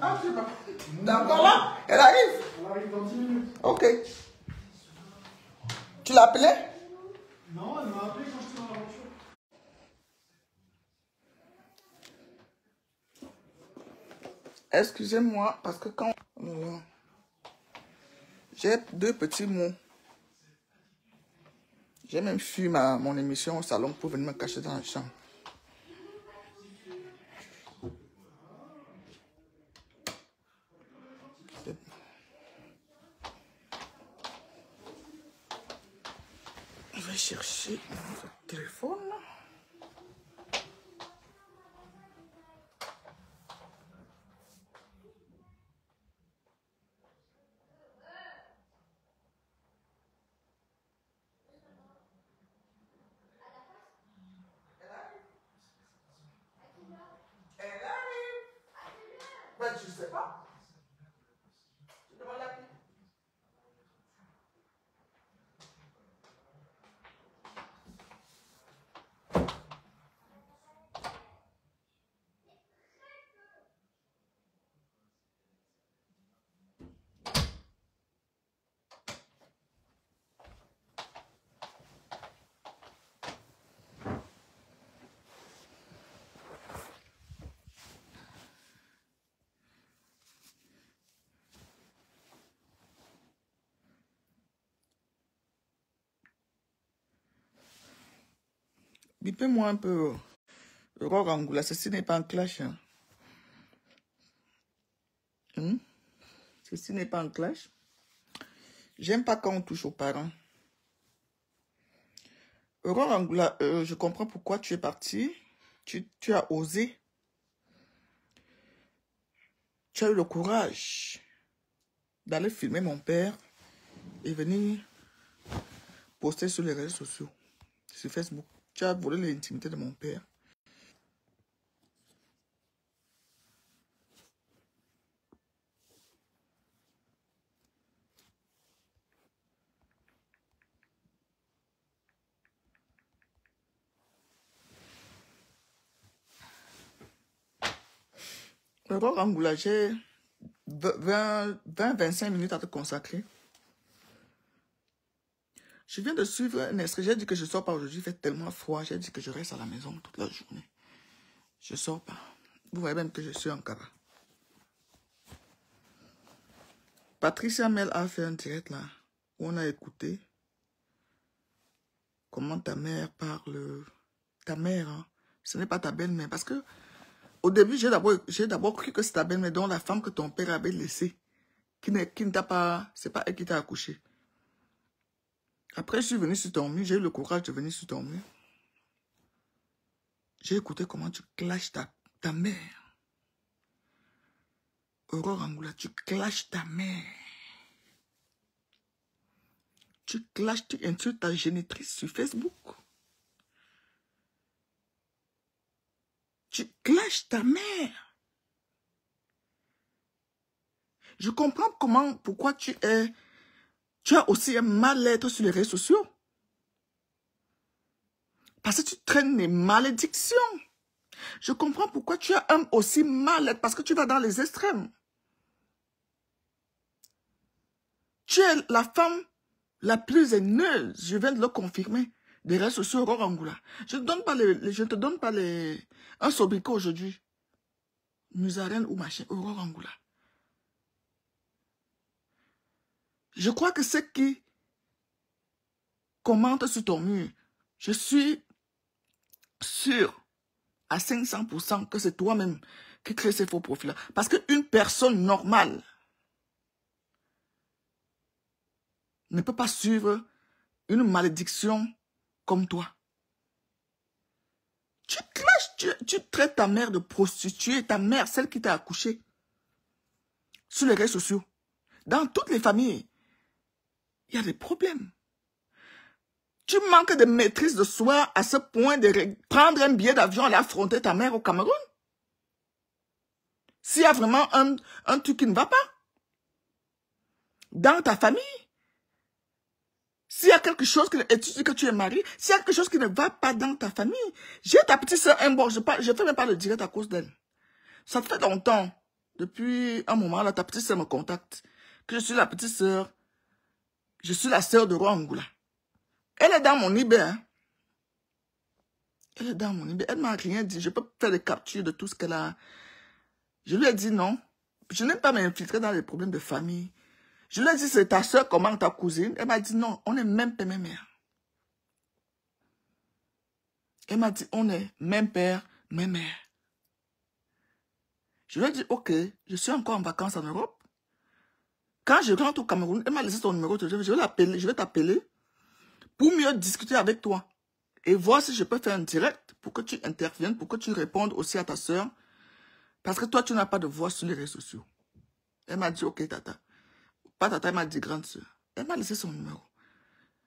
Ah, tu vas. D'accord là Elle arrive Elle arrive dans 10 minutes. Ok. Tu l'as appelé Non, elle m'a appelé quand j'étais dans la voiture. Excusez-moi, parce que quand... Voilà. J'ai deux petits mots. J'ai même fui ma, mon émission au salon pour venir me cacher dans la chambre. C'est- Je vais chercher mon téléphone. Elle arrive. Ben, je sais pas. Je demande la fille. Bipez-moi un peu. Aurore Angoula, ceci n'est pas un clash. hein. Hum? Ceci n'est pas un clash. J'aime pas quand on touche aux parents. Aurore Angoula, euh, je comprends pourquoi tu es parti. Tu, tu as osé. Tu as eu le courage d'aller filmer mon père et venir poster sur les réseaux sociaux, sur Facebook. Tu as volé l'intimité de mon père. Angoula, j'ai 20-25 minutes à te consacrer. Je viens de suivre un extrait. J'ai dit que je ne sors pas aujourd'hui. Il fait tellement froid. J'ai dit que je reste à la maison toute la journée. Je ne sors pas. Vous voyez même que je suis en Cara. Patricia Mel a fait un direct là où on a écouté comment ta mère parle. Ta mère, hein, ce n'est pas ta belle-mère. Parce que au début, j'ai d'abord cru que c'est ta belle-mère, dont la femme que ton père avait laissée, qui, qui ne t'a pas. C'est pas elle qui t'a accouché. Après, je suis venu sur ton mur, j'ai eu le courage de venir sur ton mur. J'ai écouté comment tu clashes ta, ta mère. Aurore Angoula, tu clashes ta mère. Tu clashes, tu insultes ta génitrice sur Facebook. Tu clashes ta mère. Je comprends comment, pourquoi tu es, tu as aussi un mal-être sur les réseaux sociaux. Parce que tu traînes les malédictions. Je comprends pourquoi tu as un aussi mal-être, parce que tu vas dans les extrêmes. Tu es la femme la plus haineuse, je viens de le confirmer, des réseaux sociaux Aurore Angoula. Je ne donne pas les, je te donne pas les, un sobriquet aujourd'hui. Musarène ou machin, Aurore Angoula. Je crois que ceux qui commentent sur ton mur, je suis sûr à 500% que c'est toi-même qui crée ces faux profils-là. Parce qu'une personne normale ne peut pas suivre une malédiction comme toi. Tu clashes, tu, tu traites ta mère de prostituée, ta mère, celle qui t'a accouché, sur les réseaux sociaux. Dans toutes les familles, il y a des problèmes. Tu manques de maîtrise de soi à ce point de prendre un billet d'avion et affronter ta mère au Cameroun. S'il y a vraiment un, un truc qui ne va pas dans ta famille, s'il y a quelque chose que, et tu dis que tu es marié, s'il y a quelque chose qui ne va pas dans ta famille, j'ai ta petite soeur un bon, je ne fais même pas le direct à cause d'elle. Ça fait longtemps Depuis un moment, là, ta petite sœur me contacte. Que je suis la petite sœur. Je suis la sœur de Roi Angoula. Elle est dans mon eBay. Hein. Elle est dans mon eBay. Elle m'a rien dit. Je peux faire des captures de tout ce qu'elle a. Je lui ai dit non. Je n'aime pas m'infiltrer dans les problèmes de famille. Je lui ai dit, c'est ta soeur, comment ta cousine? Elle m'a dit, non, on est même père, même mère. Elle m'a dit, on est même père, même mère. Je lui ai dit, ok, je suis encore en vacances en Europe. Quand je rentre au Cameroun, elle m'a laissé son numéro. Je vais je vais t'appeler pour mieux discuter avec toi et voir si je peux faire un direct pour que tu interviennes, pour que tu répondes aussi à ta soeur. Parce que toi, tu n'as pas de voix sur les réseaux sociaux. Elle m'a dit, ok, tata. Pas tata, elle m'a dit grande soeur. Elle m'a laissé son numéro.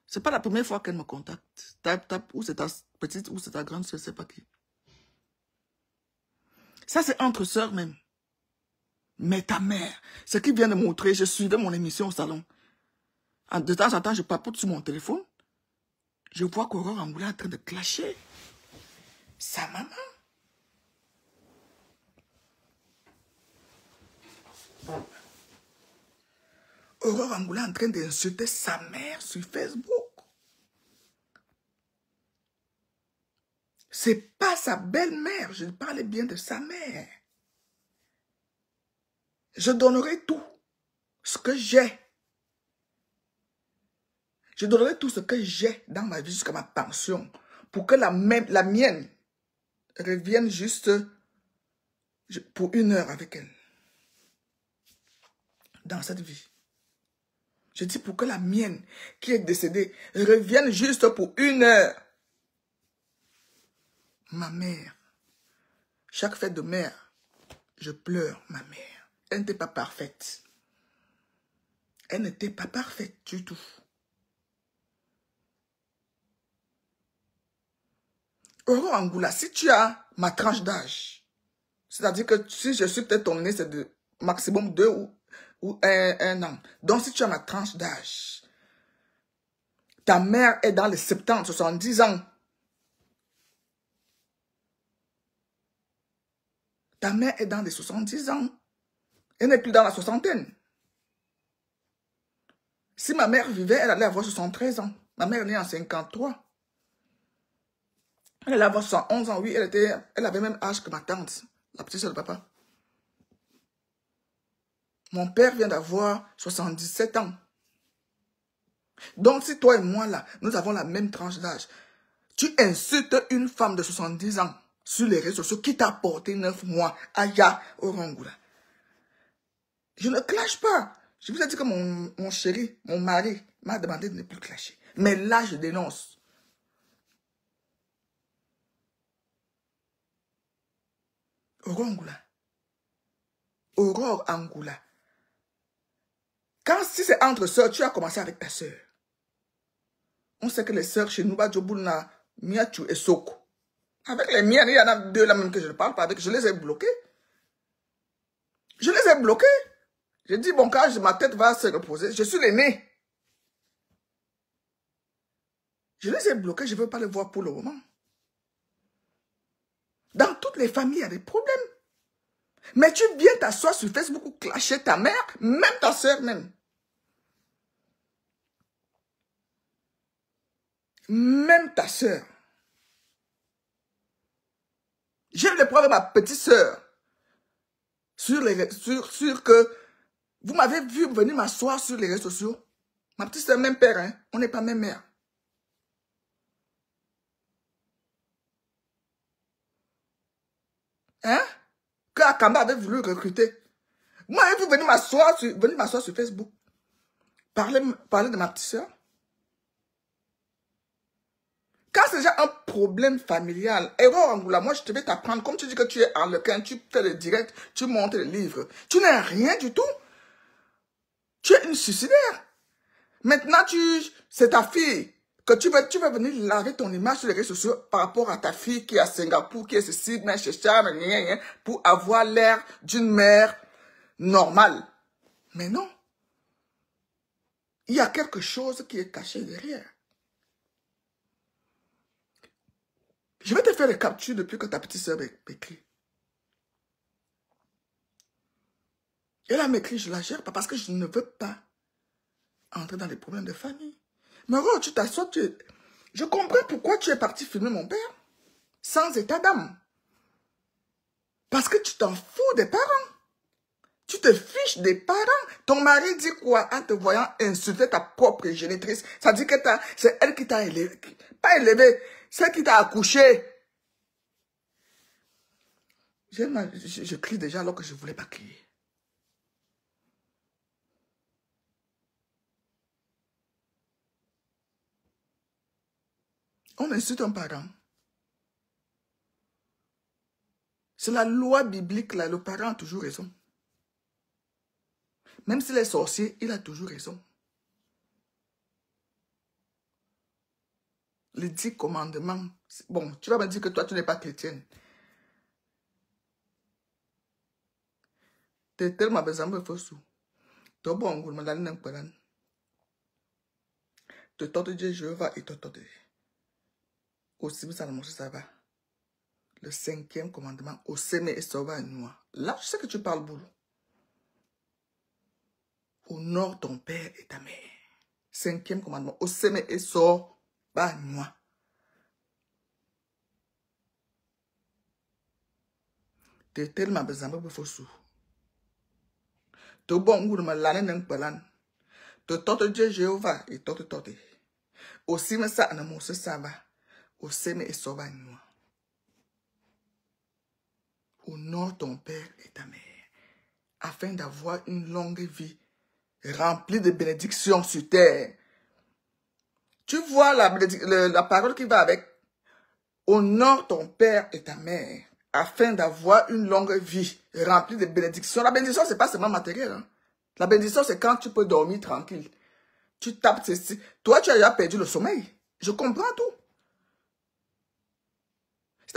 C'est pas la première fois qu'elle me contacte. Tape, tape, ou c'est ta petite, ou c'est ta grande soeur, c'est pas qui. Ça, c'est entre sœurs même. Mais ta mère, ce qui vient de montrer, je suivais mon émission au salon. De temps en temps, je papote sur mon téléphone. Je vois qu'Aurore Angoula est en train de clasher. Sa maman. Aurore Angoula est en train d'insulter sa mère sur Facebook. C'est pas sa belle-mère, je parlais bien de sa mère. Je donnerai tout ce que j'ai. Je donnerai tout ce que j'ai dans ma vie jusqu'à ma pension pour que la, mienne revienne juste pour une heure avec elle. Dans cette vie. Je dis pour que la mienne qui est décédée revienne juste pour une heure ma mère. Chaque fête de mère, je pleure ma mère. Elle n'était pas parfaite. Elle n'était pas parfaite du tout. Oro Angoula, si tu as ma tranche d'âge, c'est-à-dire que si je suis peut-être ton c'est de maximum deux ou, un, an. Donc si tu as ma tranche d'âge, ta mère est dans les 70, 70 ans. Ta mère est dans les 70 ans. Elle n'est plus dans la soixantaine. Si ma mère vivait, elle allait avoir 73 ans. Ma mère est née en 53. Elle allait avoir 111 ans, oui. Elle, était, elle avait même âge que ma tante, la petite soeur de papa. Mon père vient d'avoir 77 ans. Donc, si toi et moi, là, nous avons la même tranche d'âge, tu insultes une femme de 70 ans sur les réseaux sociaux qui t'a porté neuf mois à Ya Orangoula. Je ne clash pas. Je vous ai dit que mon, mon chéri, mon mari, m'a demandé de ne plus clasher. Mais là, je dénonce. Aurore Angoula. Aurore Angoula. Quand si c'est entre sœurs, tu as commencé avec ta sœur. On sait que les sœurs chez nous, Badjobulna, Miachu et Soko. Avec les miennes, il y en a deux là même que je ne parle pas avec. Je les ai bloqués. Je les ai bloqués. J'ai dit, bon, quand ma tête va se reposer, je suis l'aîné. Je les ai bloqués, je ne veux pas les voir pour le moment. Dans toutes les familles, il y a des problèmes. Mais tu viens t'asseoir sur Facebook ou clasher ta mère, même ta soeur même. Même ta soeur. J'ai les preuves de ma petite soeur sur, sur, sur que vous m'avez vu venir m'asseoir sur les réseaux sociaux. Ma petite soeur, même père, hein? on n'est pas même mère. Hein? Que Akamba avait voulu recruter. Moi, avez vu venir m'asseoir sur, sur Facebook. Parler, parler de ma petite soeur. Quand c'est déjà un problème familial, Error Angoula, moi je te vais t'apprendre, comme tu dis que tu es arlequin, tu fais le direct, tu montes les livres. Tu n'es rien du tout. Tu es une suicidaire. Maintenant, tu, c'est ta fille que tu veux, tu veux venir laver ton image sur les réseaux sociaux par rapport à ta fille qui est à Singapour, qui est ceci, mais chez pour avoir l'air d'une mère normale. Mais non. Il y a quelque chose qui est caché derrière. Je vais te faire les captures depuis que ta petite soeur m'écrit. Et là, m'écrit, je la gère pas parce que je ne veux pas entrer dans les problèmes de famille. Mais oh, tu t'assois, tu... Je comprends pourquoi tu es parti filmer mon père sans état d'âme. Parce que tu t'en fous des parents. Tu te fiches des parents. Ton mari dit quoi en te voyant insulter ta propre génitrice Ça dit que c'est elle qui t'a élevé. Pas élevé, c'est qui t'a accouché. Je, je, crie déjà alors que je ne voulais pas crier. On insulte un parent. C'est la loi biblique, là. Le parent a toujours raison. Même s'il est sorcier, il a toujours raison. Les dix commandements. Bon, tu vas me dire que toi, tu n'es pas chrétienne. Tu es tellement besoin de faire Tu bon, vous me Tu t'entends Dieu, je vais et t'entends. Aussi, vous allez manger ça va. Le cinquième commandement, au semer et nous. Là, je sais que tu parles boulot. Honore ton père et ta mère. Cinquième commandement, au semer et sauver nous. Tu es tellement besoin de faire ça. Tu bon me l'année d'un pelan. Tu t'entends Dieu Jéhovah et t'entends t'entends. Aussi, mais ça, ne m'a ça va. Oseme et sauve-nous. Honore ton père et ta mère, afin d'avoir une longue vie remplie de bénédictions sur terre. Tu vois la, la parole qui va avec. Honore ton père et ta mère, afin d'avoir une longue vie remplie de bénédictions. La bénédiction, c'est pas seulement matériel. Hein. La bénédiction, c'est quand tu peux dormir tranquille. Tu tapes ceci. Toi, tu as déjà perdu le sommeil. Je comprends tout.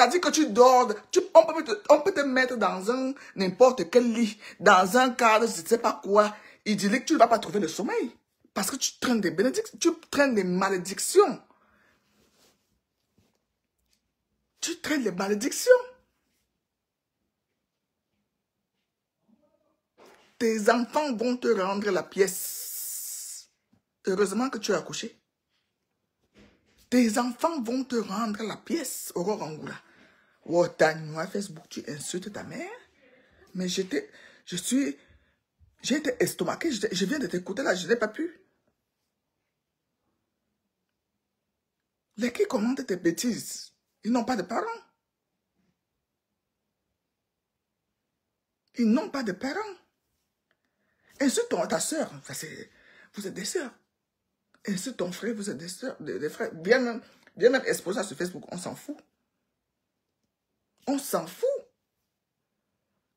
Que tu dors, on, peut te, mettre dans un n'importe quel lit, dans un cadre, je ne sais pas quoi. Il dit que tu ne vas pas trouver le sommeil. Parce que tu traînes des bénédictions, tu traînes des malédictions. Tu traînes des malédictions. Tes enfants vont te rendre la pièce. Heureusement que tu as accouché. Tes enfants vont te rendre la pièce, Aurore Angoula. Oh, Facebook, tu insultes ta mère? Mais j'étais, je suis, j'ai été estomaqué. Je, viens de t'écouter là, je n'ai pas pu. Les qui commandent tes bêtises, ils n'ont pas de parents. Ils n'ont pas de parents. Insulte ta soeur, vous êtes des soeurs. Si ton frère, vous êtes des, soeurs, des, frères, viens même, même exposer sur Facebook, on s'en fout. On s'en fout.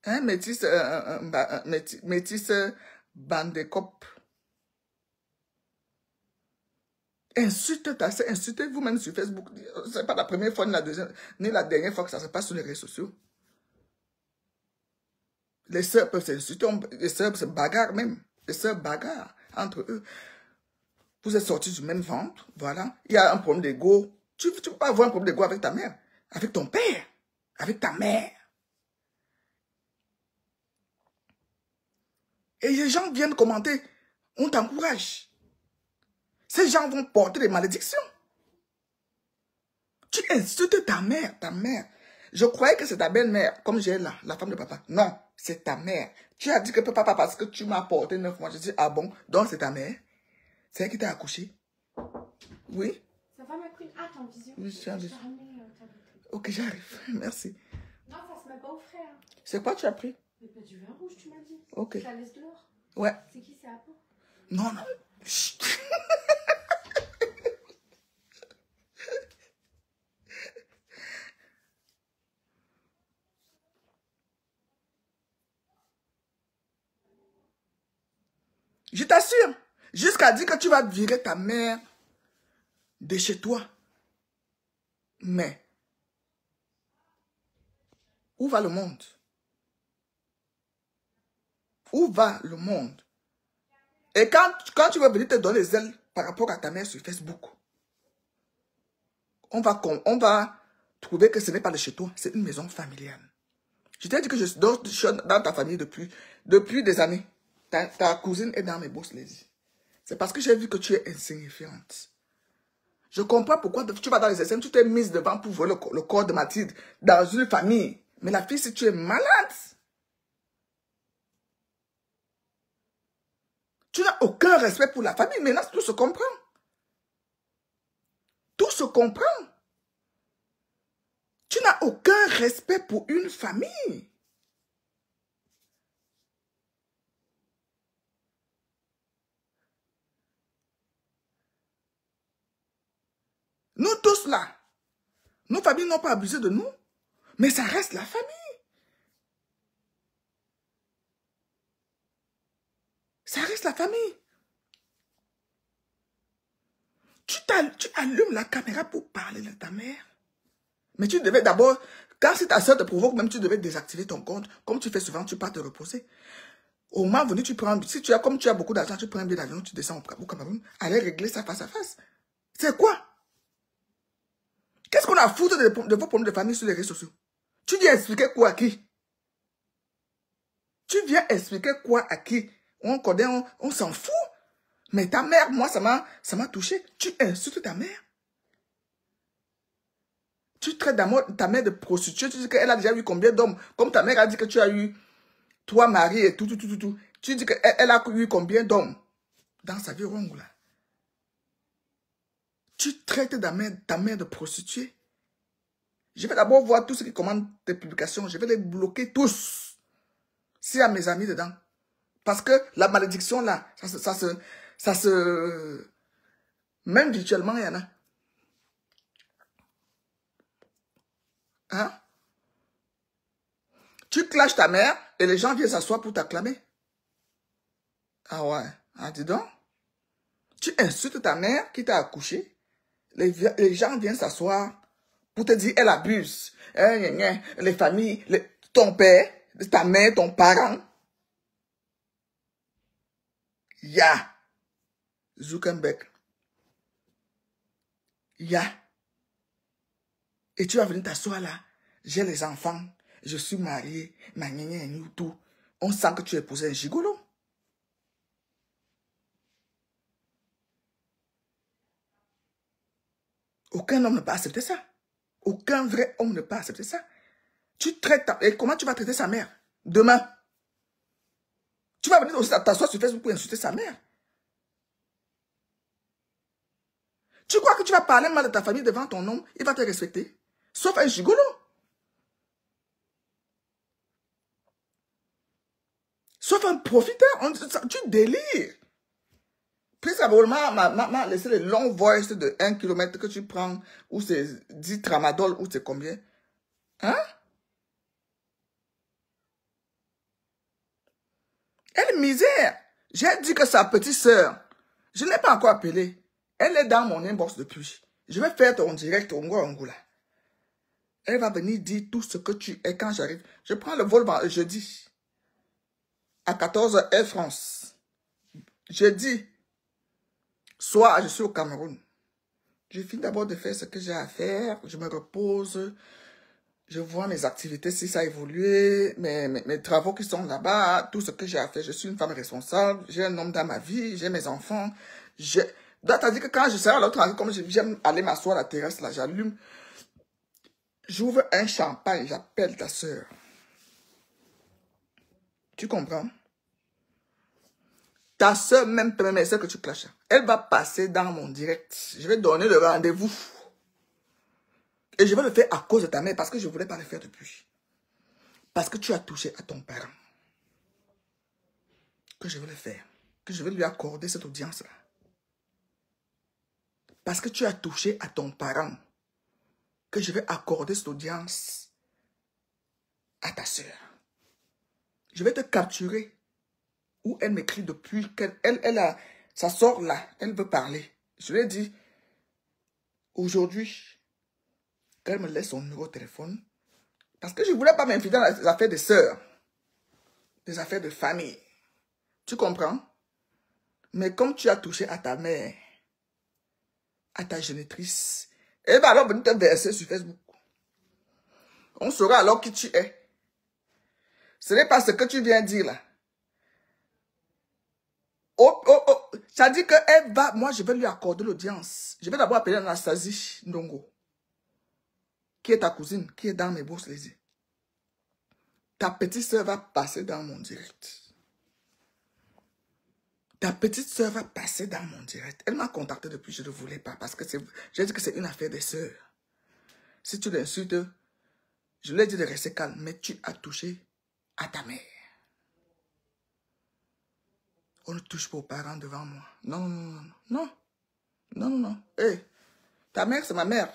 Hein, métis, euh, euh, euh, bah, métis, métis bandecop. Insulte ta soeur, insultez vous-même sur Facebook. Ce n'est pas la première fois ni la deuxième, ni la dernière fois que ça se passe sur les réseaux sociaux. Les soeurs peuvent s'insulter, les soeurs se bagarrent même. Les soeurs bagarrent entre eux. Vous êtes sortis du même ventre, voilà. Il y a un problème d'ego. Tu ne peux pas avoir un problème d'ego avec ta mère, avec ton père, avec ta mère. Et les gens viennent commenter, on t'encourage. Ces gens vont porter des malédictions. Tu insultes ta mère, ta mère. Je croyais que c'est ta belle-mère, comme j'ai là, la femme de papa. Non, c'est ta mère. Tu as dit que papa, parce que tu m'as porté neuf mois. Je dis, ah bon, donc c'est ta mère? C'est elle qui t'a accouché? Oui Ça va mettre une hâte en visio. Oui, euh, Ok, j'arrive. Merci. Non, ça se met pas au frais. Hein. C'est quoi tu as pris? Du vin rouge, tu m'as dit. Ok. Je la laisse dehors. Ouais. C'est qui, c'est Apo? Non, non. Chut. Je t'assure. Jusqu'à dire que tu vas virer ta mère de chez toi. Mais, où va le monde? Où va le monde? Et quand, quand tu vas venir te donner les ailes par rapport à ta mère sur Facebook, on va, on va trouver que ce n'est pas de chez toi, c'est une maison familiale. Je t'ai dit que je suis dans, ta famille depuis, depuis des années. Ta, cousine est dans mes boss ladies. C'est parce que j'ai vu que tu es insignifiante. Je comprends pourquoi tu vas dans les SM, tu t'es mise devant pour voir le, le corps de Mathilde dans une famille. Mais la fille, si tu es malade, tu n'as aucun respect pour la famille. Maintenant, tout se comprend. Tout se comprend. Tu n'as aucun respect pour une famille. Nous tous là, nos familles n'ont pas abusé de nous, mais ça reste la famille. Ça reste la famille. Tu, allumes la caméra pour parler de ta mère. Mais tu devais d'abord, quand si ta soeur te provoque, même tu devais désactiver ton compte. Comme tu fais souvent, tu pars te reposer. Au moment venu, tu prends, si tu as, comme tu as beaucoup d'argent, tu prends un billet d'avion, tu descends au Cameroun, allez régler ça face à face. C'est quoi? Qu'est-ce qu'on a foutu de, de, vos problèmes de famille sur les réseaux sociaux? Tu viens expliquer quoi à qui? Tu viens expliquer quoi à qui? On connaît, on, s'en fout. Mais ta mère, moi, ça m'a, touché. Tu insultes ta mère. Tu traites ta mère de prostituée. Tu dis qu'elle a déjà eu combien d'hommes. Comme ta mère a dit que tu as eu toi, mari et tout, tout, tout, tout, tout. Tu dis qu'elle elle a eu combien d'hommes dans sa vie ronde, là? Tu traites ta mère de prostituée. Je vais d'abord voir tous ceux qui commandent tes publications. Je vais les bloquer tous. S'il y a mes amis dedans. Parce que la malédiction, là, ça, ça, se, ça se... Même virtuellement, il y en a. Hein? Tu clashes ta mère et les gens viennent s'asseoir pour t'acclamer. Ah ouais. Ah, dis donc. Tu insultes ta mère qui t'a accouché. Les, les, gens viennent s'asseoir pour te dire elle abuse. Hein, les familles, ton père, ta mère, ton parent. Ya. Zuckerberg. Ya. Et tu vas venir t'asseoir là. J'ai les enfants. Je suis marié. Ma gna tout. On sent que tu es épousé un gigolo. Aucun homme ne peut accepter ça. Aucun vrai homme ne peut accepter ça. Tu traites ta... Et comment tu vas traiter sa mère Demain? Tu vas venir aussi t'asseoir sur Facebook pour insulter sa mère. Tu crois que tu vas parler mal de ta famille devant ton homme, il va te respecter? Sauf un gigolo. Sauf un profiteur. tu délires. Plus probablement m'a laissé les longs voices de 1 km que tu prends, ou c'est 10 tramadol, ou c'est combien? Hein? Elle misère. J'ai dit que sa petite sœur, je ne l'ai pas encore appelée. Elle est dans mon inbox depuis. Je vais faire ton direct au Angola. Elle va venir dire tout ce que tu es quand j'arrive. Je prends le vol jeudi. À 14h Air France. Jeudi. Soit je suis au Cameroun. Je finis d'abord de faire ce que j'ai à faire. Je me repose. Je vois mes activités, si ça a évolué, mes, mes, travaux qui sont là-bas, tout ce que j'ai à faire. Je suis une femme responsable. J'ai un homme dans ma vie. J'ai mes enfants. C'est-à-dire que quand je serai à l'autre comme j'aime aller m'asseoir à la terrasse, là, j'allume. J'ouvre un champagne, j'appelle ta soeur. Tu comprends? Ta soeur, même même celle que tu clashes, elle va passer dans mon direct. Je vais donner le rendez-vous. Et je vais le faire à cause de ta mère parce que je ne voulais pas le faire depuis. Parce que tu as touché à ton parent. Que je vais le faire. Que je vais lui accorder cette audience-là. Parce que tu as touché à ton parent. Que je vais accorder cette audience à ta soeur. Je vais te capturer où elle m'écrit depuis qu'elle elle, elle a, ça sort là, elle veut parler. Je lui ai dit, aujourd'hui, qu'elle me laisse son numéro de téléphone, parce que je ne voulais pas m'inviter dans les affaires des sœurs, des affaires de famille. Tu comprends? Mais comme tu as touché à ta mère, à ta génitrice, elle va alors venir te verser sur Facebook. On saura alors qui tu es. Ce n'est pas ce que tu viens dire là. Oh, oh, oh. Ça dit qu'elle va, moi je vais lui accorder l'audience. Je vais d'abord appeler Anastasie Ndongo, qui est ta cousine, qui est dans mes bourses les yeux. Ta petite soeur va passer dans mon direct. Ta petite soeur va passer dans mon direct. Elle m'a contacté depuis, je ne voulais pas, parce que j'ai dit que c'est une affaire des sœurs. Si tu l'insultes, je lui ai dit de rester calme, mais tu as touché à ta mère. On ne touche pas aux parents devant moi. Non, non, non, non. Non, non, non. Hé, ta mère, c'est ma mère.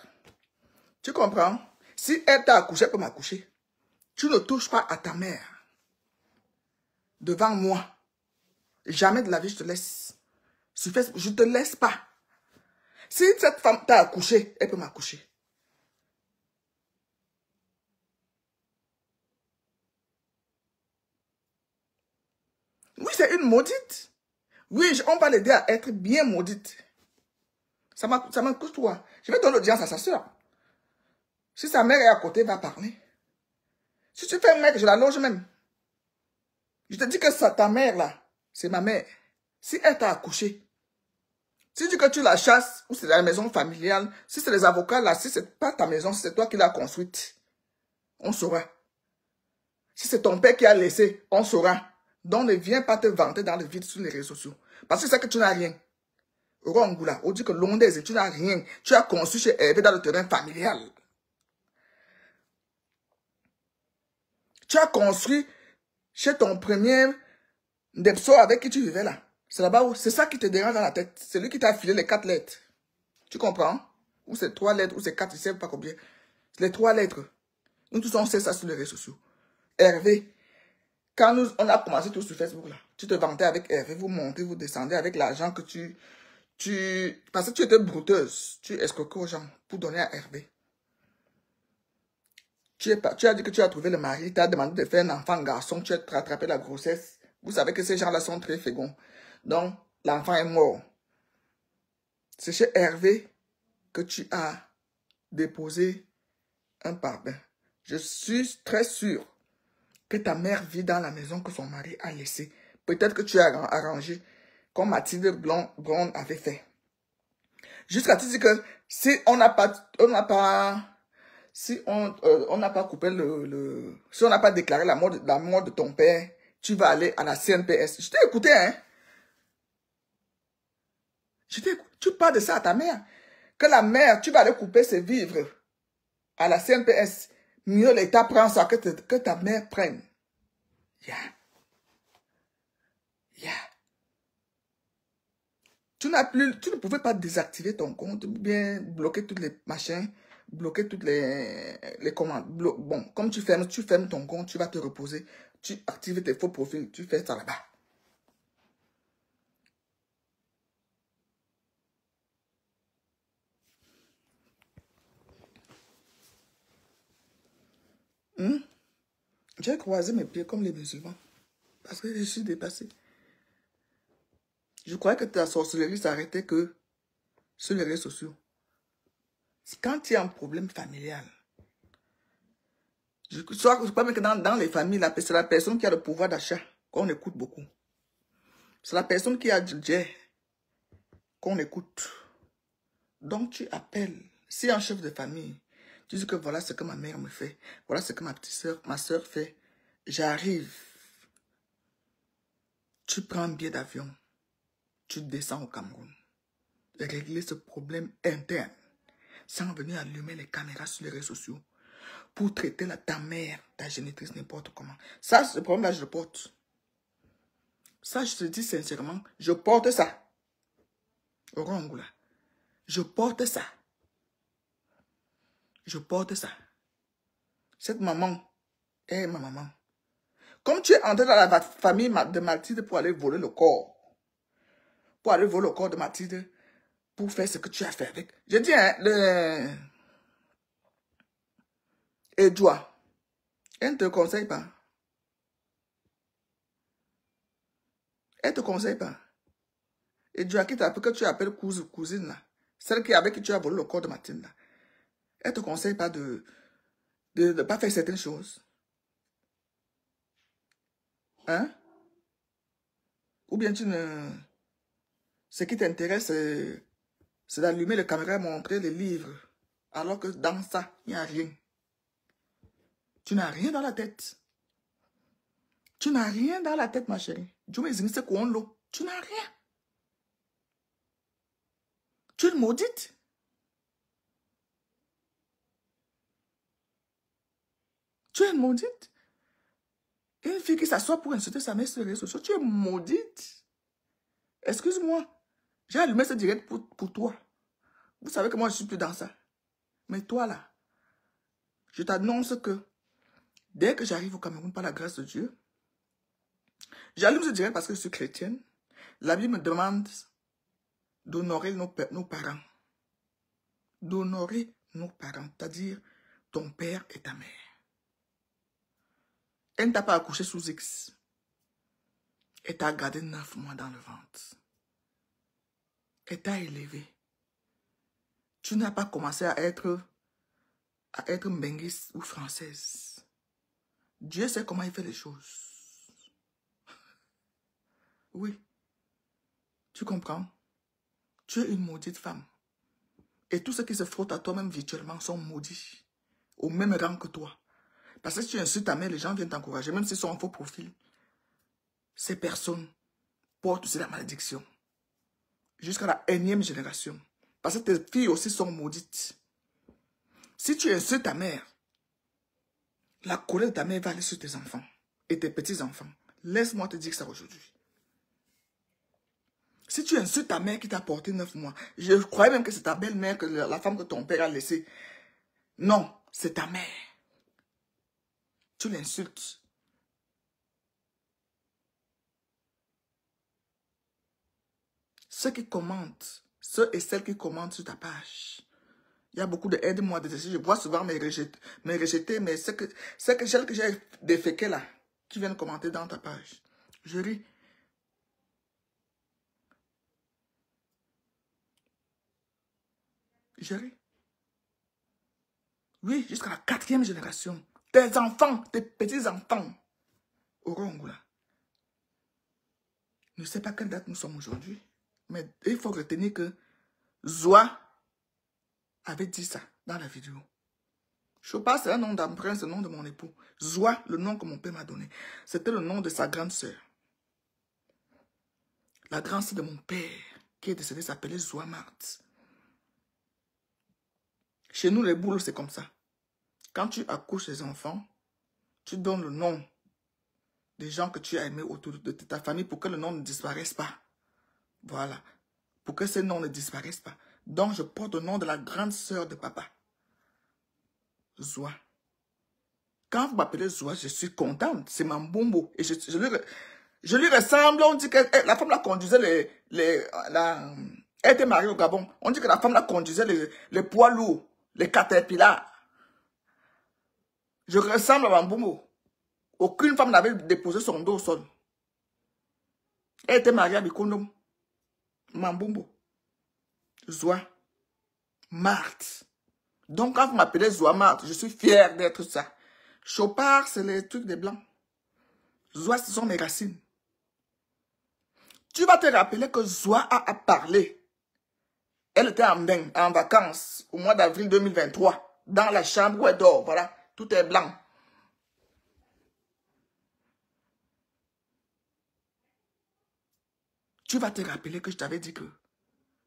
Tu comprends? Si elle t'a accouché, elle peut m'accoucher. Tu ne touches pas à ta mère. Devant moi. Jamais de la vie, je te laisse. Je ne te laisse pas. Si cette femme t'a accouché, elle peut m'accoucher. Oui, c'est une maudite. Oui, on va l'aider à être bien maudite. Ça m'a coûté toi. Je vais donner l'audience à sa soeur. Si sa mère est à côté, va parler. Si tu fais un mec, je la loge même. Je te dis que ta mère là, c'est ma mère. Si elle t'a accouché, si tu dis que tu la chasses, ou c'est la maison familiale, si c'est les avocats là, si c'est pas ta maison, si c'est toi qui l'as construite, on saura. Si c'est ton père qui a laissé, on saura. Donc ne viens pas te vanter dans le vide sur les réseaux sociaux. Parce que c'est que tu n'as rien. Rongoula, on dit que Londres, tu n'as rien. Tu as construit chez Hervé dans le terrain familial. Tu as construit chez ton premier Depso avec qui tu vivais là. C'est là-bas où c'est ça qui te dérange dans la tête. C'est lui qui t'a filé les quatre lettres. Tu comprends? Ou c'est trois lettres, ou c'est quatre, je ne sais pas combien. C'est les trois lettres. Nous tous on sait ça sur les réseaux sociaux. Hervé, quand nous, on a commencé tout sur Facebook, là, tu te vantais avec Hervé, vous montez, vous descendez avec l'argent que tu, tu, parce que tu étais brouteuse, tu escroquais aux gens pour donner à Hervé. Tu, es, tu as dit que tu as trouvé le mari, tu as demandé de faire un enfant garçon, tu as rattrapé la grossesse. Vous savez que ces gens-là sont très féconds. Donc, l'enfant est mort. C'est chez Hervé que tu as déposé un pardon. Je suis très sûr que ta mère vit dans la maison que son mari a laissée. Peut-être que tu as arrangé comme Mathilde Blond avait fait. Jusqu'à te dire que si on n'a pas, si on euh, on n'a pas coupé le, si on n'a pas déclaré la mort, de, la mort de ton père, tu vas aller à la CNPS. Je t'ai écouté, hein. Je t'ai Tu parles de ça à ta mère. Que la mère, tu vas aller couper ses vivres à la CNPS mieux l'État prend ça que, que ta mère prenne. Tu n'as plus, tu ne pouvais pas désactiver ton compte ou bien bloquer toutes les machins, bloquer toutes les, les commandes. bon, comme tu fermes, tu fermes ton compte, tu vas te reposer, tu actives tes faux profils, tu fais ça là-bas. Hmm? J'ai croisé mes pieds comme les musulmans. Parce que je suis dépassé. Je croyais que ta sorcellerie s'arrêtait que sur les réseaux sociaux. Quand il y a un problème familial, je, crois que dans, les familles, c'est la personne qui a le pouvoir d'achat qu'on écoute beaucoup. C'est la personne qui a du qu'on écoute. Donc tu appelles. Si un chef de famille tu dis que voilà ce que ma mère me fait. Voilà ce que ma petite soeur, ma soeur fait. J'arrive. Tu prends un billet d'avion. Tu descends au Cameroun. Régler ce problème interne. Sans venir allumer les caméras sur les réseaux sociaux. Pour traiter la, ta mère, ta génitrice, n'importe comment. Ça, ce problème-là, je le porte. Ça, je te dis sincèrement, je porte ça. Au Rongoula. Je porte ça. Je porte ça. Cette maman est ma maman. Comme tu es entré dans la famille de Mathilde pour aller voler le corps, pour aller voler le corps de Mathilde, pour faire ce que tu as fait avec. Je dis, hein, elle ne te conseille pas. Elle ne te conseille pas. Et Dieu, qui t'appelle que tu appelles cousine, cousine là. Celle qui avec qui tu as volé le corps de Mathilde. Elle ne te conseille pas de ne pas faire certaines choses. Hein? Ou bien tu ne... Ce qui t'intéresse, c'est d'allumer la caméra et montrer les livres. Alors que dans ça, il n'y a rien. Tu n'as rien dans la tête. Tu n'as rien dans la tête, ma chérie. Tu n'as rien. Tu es maudite. Tu es maudite. Une fille qui s'assoit pour insulter sa mère sur les réseaux sociaux, tu es maudite. Excuse-moi. J'ai allumé ce direct pour, pour toi. Vous savez que moi, je suis plus dans ça. Mais toi, là, je t'annonce que dès que j'arrive au Cameroun par la grâce de Dieu, j'allume ce direct parce que je suis chrétienne. La Bible me demande d'honorer nos, nos parents. D'honorer nos parents, c'est-à-dire ton père et ta mère. Elle ne t'a pas accouché sous X. Elle t'a gardé neuf mois dans le ventre. Elle t'a élevé. Tu n'as pas commencé à être à être ou française. Dieu sait comment il fait les choses. Oui. Tu comprends? Tu es une maudite femme. Et tous ceux qui se frottent à toi-même virtuellement sont maudits. Au même rang que toi. Parce que si tu insultes ta mère, les gens viennent t'encourager, même s'ils sont en faux profil. Ces personnes portent aussi la malédiction. Jusqu'à la énième génération. Parce que tes filles aussi sont maudites. Si tu insultes ta mère, la colère de ta mère va aller sur tes enfants et tes petits-enfants. Laisse-moi te dire ça aujourd'hui. Si tu insultes ta mère qui t'a porté neuf mois, je croyais même que c'est ta belle-mère, que la femme que ton père a laissée. Non, c'est ta mère tu l'insultes. Ceux qui commentent, ceux et celles qui commentent sur ta page, il y a beaucoup de aide-moi Je vois souvent mes rejetés, mes rejetés, mais c'est que celles que j'ai déféquées là, qui viennent commenter dans ta page. Je ris. Je ris. Oui, jusqu'à la quatrième génération. Tes enfants, tes petits-enfants auront là. Je ne sais pas quelle date nous sommes aujourd'hui, mais il faut retenir que Zoa avait dit ça dans la vidéo. Chopa, c'est un nom d'emprunt, c'est le nom de mon époux. Zoa, le nom que mon père m'a donné, c'était le nom de sa grande sœur. La grande sœur de mon père, qui est décédée, s'appelait Zoa Marthe. Chez nous, les boules, c'est comme ça. Quand tu accouches les enfants, tu donnes le nom des gens que tu as aimés autour de ta famille pour que le nom ne disparaisse pas. Voilà. Pour que ce nom ne disparaisse pas. Donc, je porte le nom de la grande sœur de papa. Zoa. Quand vous m'appelez Zoa, je suis contente. C'est mon bombo. Et je, lui, ressemble. On dit que eh, la femme la conduisait les... elle était mariée au Gabon. On dit que la femme la conduisait les, les poids lourds, les caterpillars. Je ressemble à Mambumbo. Aucune femme n'avait déposé son dos au sol. Elle était mariée à Bikondom. Mambumbo. Zoa. Marthe. Donc, quand vous m'appelez Zoa Marthe, je suis fière d'être ça. Chopard, c'est les trucs des blancs. Zoa, ce sont mes racines. Tu vas te rappeler que Zoa a, parlé. Elle était en, en vacances au mois d'avril 2023, dans la chambre où elle dort, voilà. Tout est blanc. Tu vas te rappeler que je t'avais dit que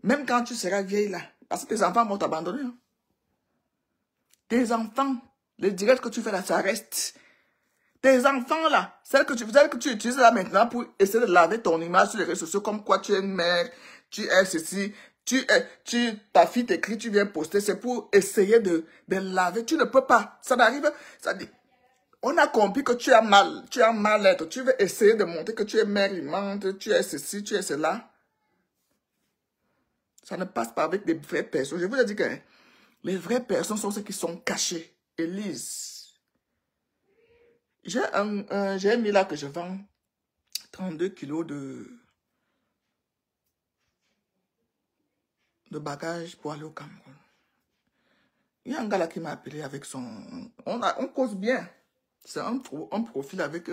même quand tu seras vieille là, parce que tes enfants vont t'abandonner. Hein. Tes enfants, les directs que tu fais là, ça reste. Tes enfants là, celles que tu, celles que tu utilises là maintenant pour essayer de laver ton image sur les réseaux sociaux, comme quoi tu es une mère, tu es ceci, tu, tu, ta fille t'écrit, tu viens poster, c'est pour essayer de, de laver. Tu ne peux pas. Ça n'arrive, ça dit, on a compris que tu as mal, tu as mal être. Tu veux essayer de montrer que tu es mère tu es ceci, tu es cela. Ça ne passe pas avec des vraies personnes. Je vous ai dit que les vraies personnes sont ceux qui sont cachés Elise. J'ai un, j'ai mis là que je vends 32 kilos de de bagages pour aller au Cameroun. Il y a un gars là qui m'a appelé avec son... On, a, on cause bien. C'est un, un profil avec...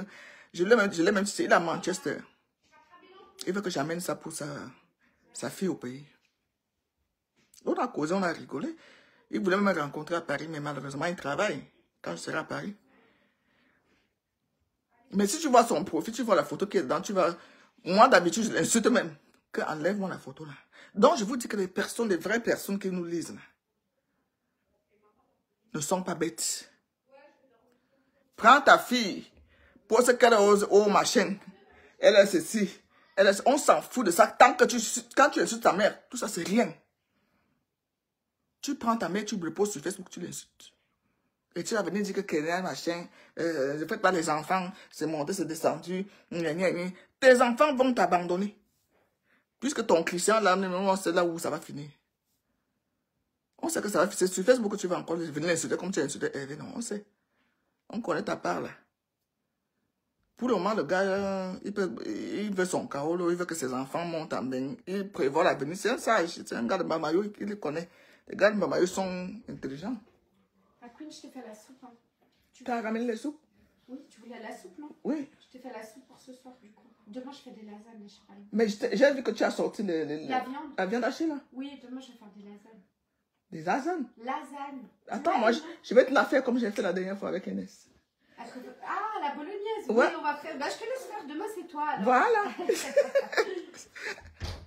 Je l'ai même, je il est à Manchester. Il veut que j'amène ça pour sa, sa fille au pays. On a causé, on a rigolé. Il voulait me rencontrer à Paris, mais malheureusement, il travaille quand je serai à Paris. Mais si tu vois son profil, tu vois la photo qui est dedans, tu vas... Moi, d'habitude, je l'insulte même. Que enlève-moi la photo là. Donc, je vous dis que les personnes, les vraies personnes qui nous lisent là, ne sont pas bêtes. Prends ta fille, pose qu'elle ose au machin. Elle est ceci. Elle est... On s'en fout de ça. Tant que tu, quand tu insultes ta mère, tout ça, c'est rien. Tu prends ta mère, tu le poses sur Facebook, tu l'insultes. Et tu vas venir dire que Kenya, machin, euh, ne faites pas les enfants, c'est monté, c'est descendu, tes enfants vont t'abandonner. Puisque ton Christian, là, on sait là où ça va finir. On sait que ça va finir. C'est sur Facebook que tu vas encore venir l'insulter comme tu as insulté Hervé. Non, on sait. On connaît ta part, là. Pour le moment, le gars, euh, il, peut, il veut son chaos, il veut que ses enfants montent en bain. Il prévoit l'avenir. C'est un sage, c'est un gars de Bamayo, il, le connaît. Les gars de Bamayo sont intelligents. La Queen, je t'ai fait la soupe. Hein. Tu... As ramené les soupes? Oui, tu voulais la soupe, non? Oui. Je t'ai fait la soupe pour ce soir, du coup. Demain, je fais des lasagnes. Mais je t'ai- j'ai vu que tu as sorti le, La viande la viande hachée, là. Oui, demain, je vais faire des lasagnes. Des lasagnes? Lasagne. Attends, moi, je, je vais te la faire comme j'ai fait la dernière fois avec. Après- Ah, la bolognaise. Oui, Ouais. on va faire. Bah, je te laisse faire. Demain, c'est toi. alors. Voilà.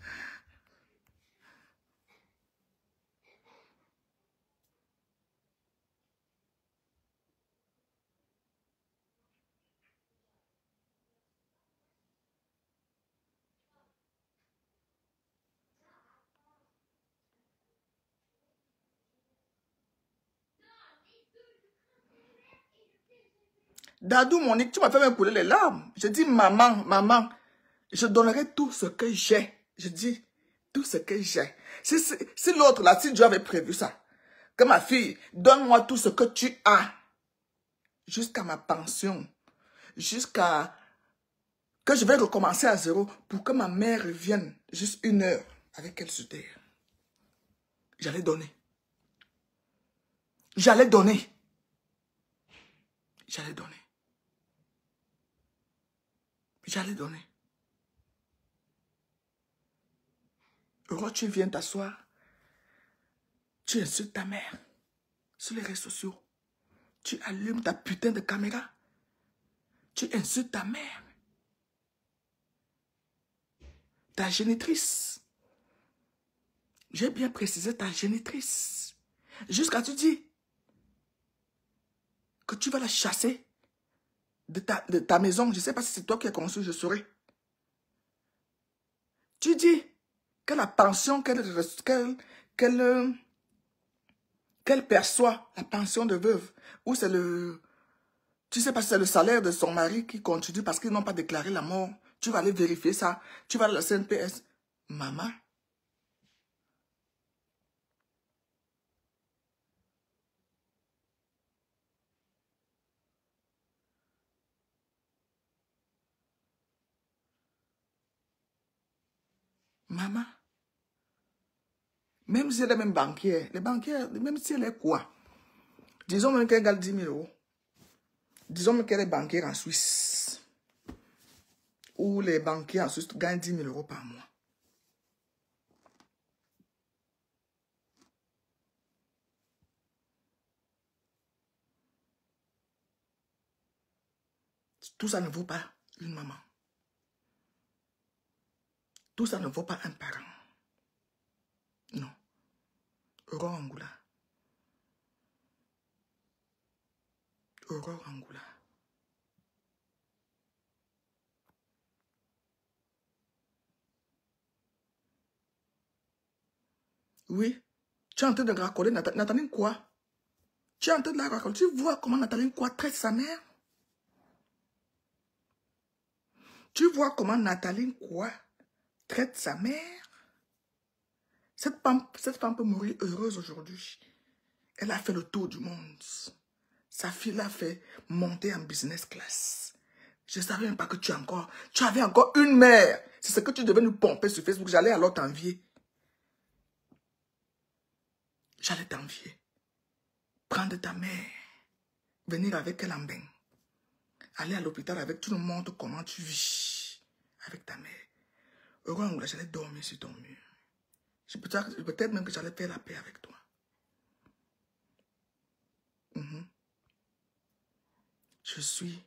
Dadou, Monique, tu m'as fait me couler les larmes. Je dis, maman, maman, je donnerai tout ce que j'ai. Je dis, tout ce que j'ai. Si, si, si l'autre, là, si Dieu avait prévu ça, que ma fille, donne-moi tout ce que tu as, jusqu'à ma pension, jusqu'à que je vais recommencer à zéro pour que ma mère revienne juste une heure avec elle sur terre. J'allais donner. J'allais donner. J'allais donner. J'allais donner. Heureux, tu viens t'asseoir. Tu insultes ta mère sur les réseaux sociaux. Tu allumes ta putain de caméra. Tu insultes ta mère. Ta génitrice. J'ai bien précisé ta génitrice. Jusqu'à tu dis que tu vas la chasser de ta, maison. Je ne sais pas si c'est toi qui as conçu, je saurais. Tu dis que la pension qu'elle qu'elle euh, qu'elle perçoit, la pension de veuve, ou c'est le... Tu sais pas c'est le salaire de son mari qui continue parce qu'ils n'ont pas déclaré la mort. Tu vas aller vérifier ça. Tu vas à la CNPS. Maman, maman, même si elle est même banquière, les banquières, même si elle est quoi, disons même qu'elle gagne 10 000 euros, disons même qu'elle est banquière en Suisse, ou les banquiers en Suisse gagnent 10 000 euros par mois. Tout ça ne vaut pas une maman. Ça ne vaut pas un parent. Non. Aurore Angoula. Aurore Angoula. Oui. Tu es en train de racoler Nathalie. Nathalie quoi? Tu es en train de la racoler. Tu vois comment Nathalie quoi traite sa mère? Tu vois comment Nathalie quoi traite sa mère? Cette femme, cette femme peut mourir heureuse aujourd'hui. Elle a fait le tour du monde. Sa fille l'a fait monter en business class. Je ne savais même pas que tu encore, tu avais encore une mère. C'est ce que tu devais nous pomper sur Facebook. J'allais alors t'envier. J'allais t'envier. Prendre ta mère. Venir avec elle en bain. aller à l'hôpital avec tout le monde, comment tu vis avec ta mère. Heureux, j'allais dormir sur ton mur. Peut-être même que j'allais faire la paix avec toi. Mhm. Je suis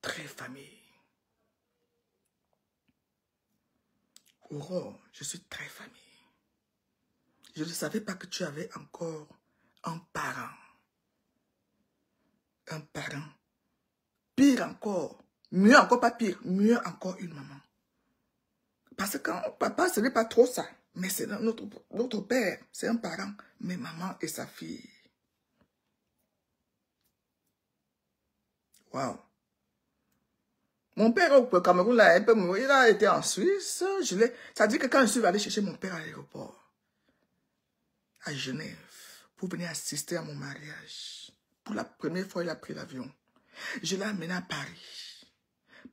très famille. Aurore, je suis très famille. Je ne savais pas que tu avais encore un parent. Un parent. Pire encore. Mieux encore, pas pire. Mieux encore, une maman. Parce que papa, ce n'est pas trop ça. Mais c'est notre, notre père. C'est un parent. Mais maman et sa fille. Wow. Mon père au Cameroun, là, il a été en Suisse. Je ça dit que quand je suis allé chercher mon père à l'aéroport, à Genève, pour venir assister à mon mariage, pour la première fois, il a pris l'avion. Je l'ai amené à Paris.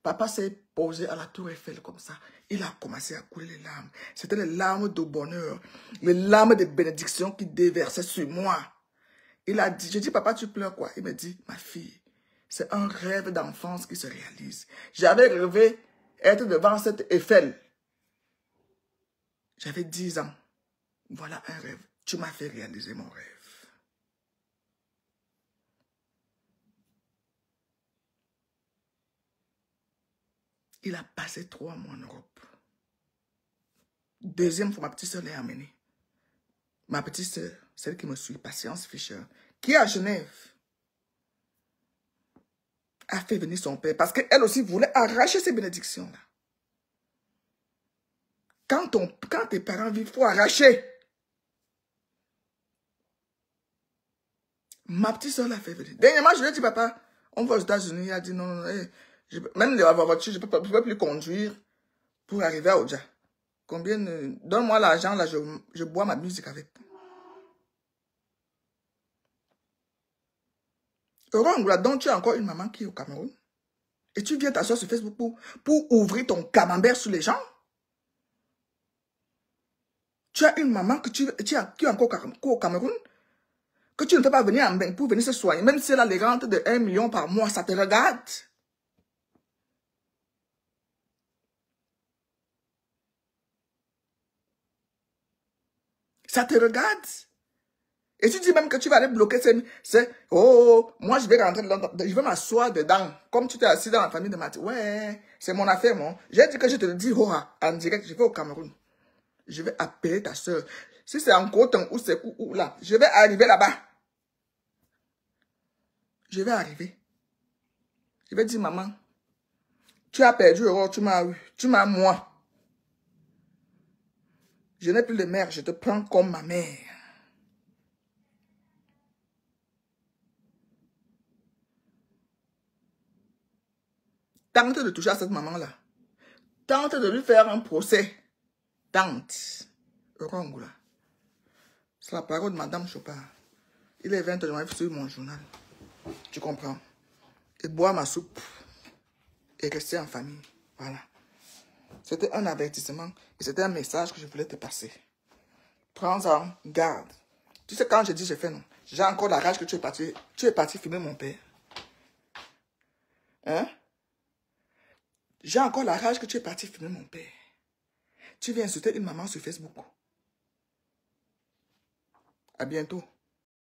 Papa s'est posé à la tour Eiffel comme ça. Il a commencé à couler les larmes. C'était les larmes de bonheur, les larmes de bénédiction qui déversaient sur moi. Il a dit, je dis, papa, tu pleures quoi? Il me dit, ma fille, c'est un rêve d'enfance qui se réalise. J'avais rêvé être devant cette Eiffel. J'avais 10 ans. Voilà un rêve. Tu m'as fait réaliser mon rêve. Il a passé trois mois en Europe. Deuxième fois, ma petite soeur l'a amené. Ma petite soeur, celle qui me suit, Patience Fischer, qui est à Genève, a fait venir son père parce qu'elle aussi voulait arracher ces bénédictions-là. Quand, quand tes parents vivent, il faut arracher. Ma petite soeur l'a fait venir. Dernièrement, je lui ai dit, papa, on va aux États-Unis. Il a dit, non, non, non. Je, même la voiture, je ne peux, plus conduire pour arriver à Oja. Combien Donne-moi l'argent, là, je, bois ma musique avec. Heureux donc tu as encore une maman qui est au Cameroun. Et tu viens t'asseoir sur Facebook pour, pour ouvrir ton camembert sur les gens. Tu as une maman que tu, as, qui est encore au Cameroun, que tu ne peux pas venir en pour venir se soigner, même si elle a les rentes de 1 million par mois, ça te regarde. Ça te regarde. Et tu dis même que tu vas aller bloquer c'est oh, moi je vais rentrer dedans, je vais m'asseoir dedans, comme tu t'es assis dans la famille de Mathieu. Ouais, c'est mon affaire, moi. J'ai dit que je te le dis, oh, en direct, je vais au Cameroun. Je vais appeler ta soeur. Si c'est en Coton ou c'est où, là, je vais arriver là-bas. Je vais arriver. Je vais dire, maman, tu as perdu Aurore, tu m'as eu, tu m'as moi. Je n'ai plus de mère, je te prends comme ma mère. Tente de toucher à cette maman-là. Tente de lui faire un procès. Tente. C'est la parole de Madame Chopin. Il est 20 h sur mon journal. Tu comprends? Et boire ma soupe. Et rester en famille. Voilà. C'était un avertissement et c'était un message que je voulais te passer. Prends-en garde. Tu sais, quand je dis j'ai fait non, j'ai encore la rage que tu es parti, tu es parti filmer mon père. Hein? J'ai encore la rage que tu es parti filmer mon père. Tu viens insulter une maman sur Facebook. À bientôt.